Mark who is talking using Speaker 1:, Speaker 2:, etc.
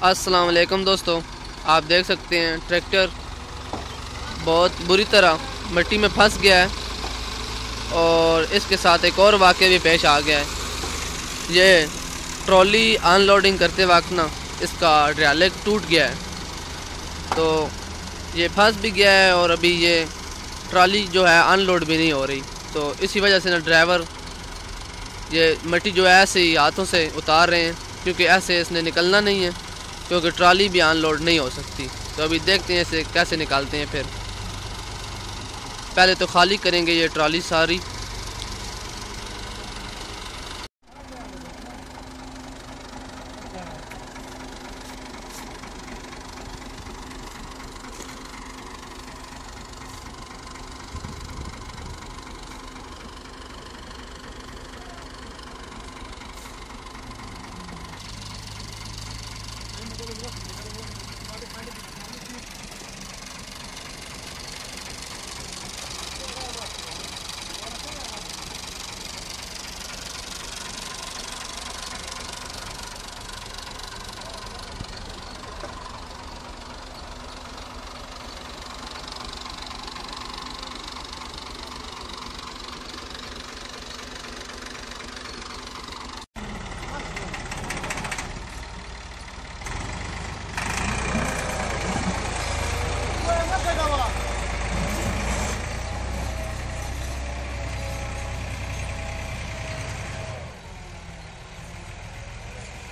Speaker 1: अस्सलाम वालेकुम दोस्तों, आप देख सकते हैं, ट्रैक्टर बहुत बुरी तरह मिट्टी में फंस गया है और इसके साथ एक और वाक़ भी पेश आ गया है। ये ट्रॉली अनलोडिंग करते वक्त ना इसका ड्रालिक टूट गया है। तो ये फंस भी गया है और अभी ये ट्रॉली जो है अनलोड भी नहीं हो रही। तो इसी वजह से ना ड्राइवर ये मिट्टी जो है ऐसे ही हाथों से उतार रहे हैं, क्योंकि ऐसे इसने निकलना नहीं है। क्योंकि ट्रॉली भी अनलोड नहीं हो सकती। तो अभी देखते हैं इसे कैसे निकालते हैं फिर। पहले तो खाली करेंगे ये ट्रॉली सारी।